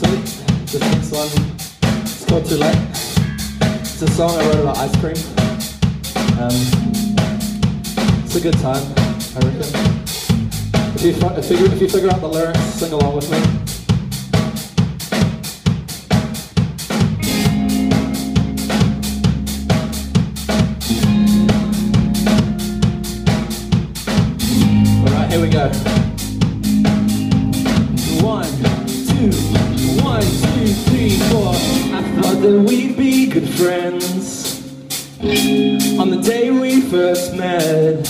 Sweet. This next one, it's called Too Late. It's a song I wrote about ice cream. Um, it's a good time, I reckon. If you, if, you, if you figure out the lyrics, sing along with me. Here we go. One, two, that we'd be good friends on the day we first met,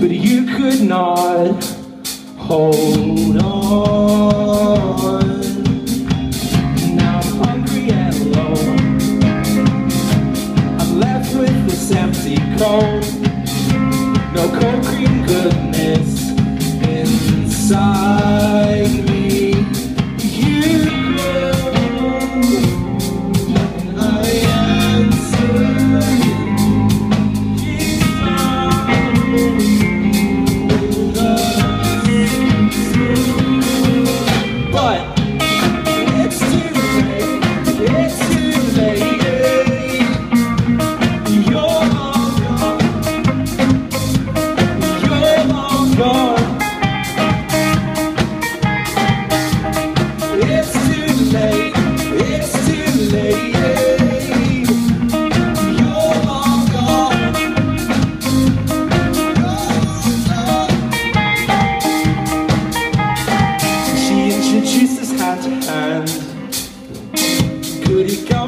but you could not hold on. Now I'm hungry and alone. I'm left with this empty cone. No cold cream goodness inside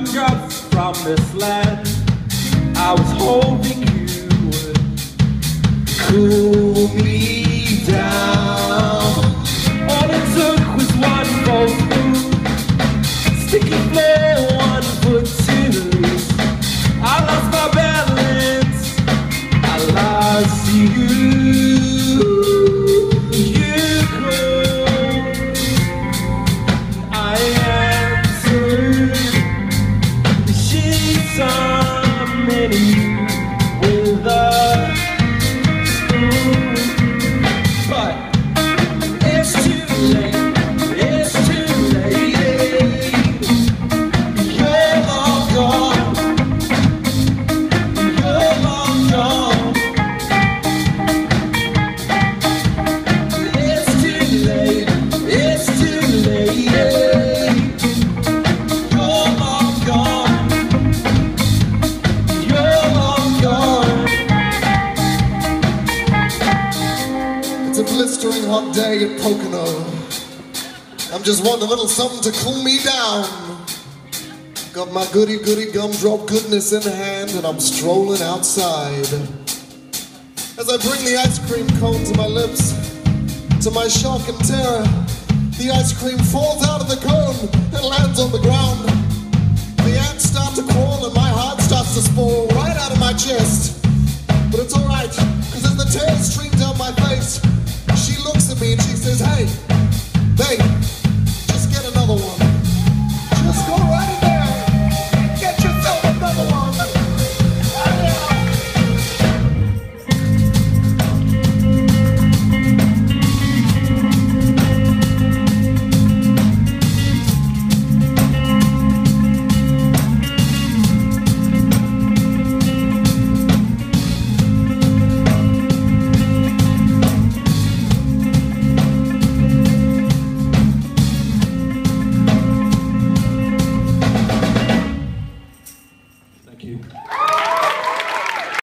Gumdrops from this land. I was hoping you would cool me She's summoning hot day at Pocono. I'm just wanting a little something to cool me down. Got my goody goody gumdrop goodness in hand, and I'm strolling outside. As I bring the ice cream cone to my lips, to my shock and terror, the ice cream falls out of the cone and lands on the ground. The ants start to crawl, and my heart starts to spoil right out of my chest. But it's alright,